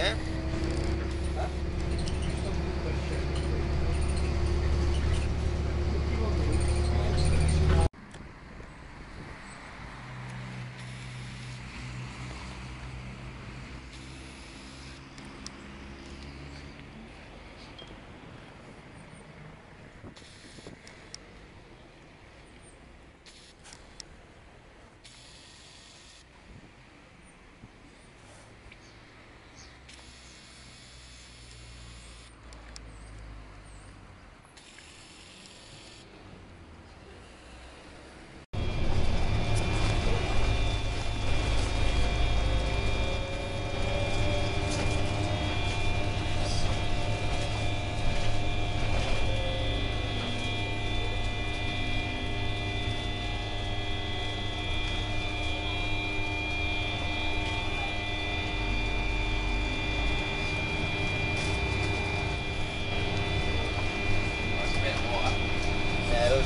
né?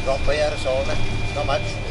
Drop by here, not much.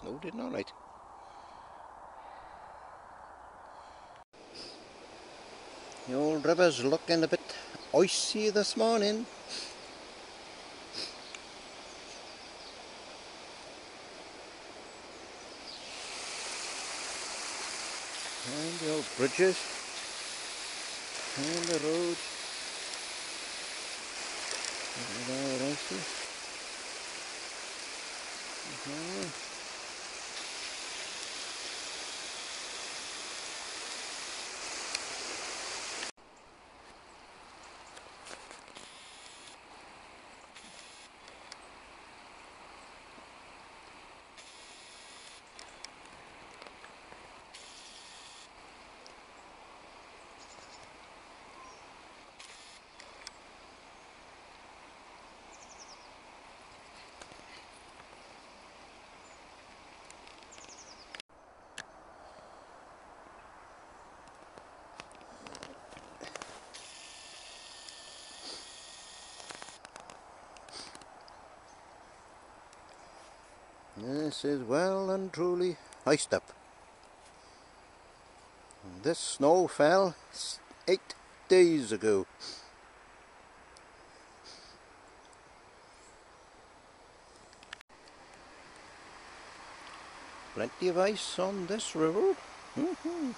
Snow did all right. The old river's looking a bit icy this morning. And the old bridges. And the roads. And all icy. Mhm. This is well and truly iced up. This snow fell eight days ago. Plenty of ice on this river. Mhm.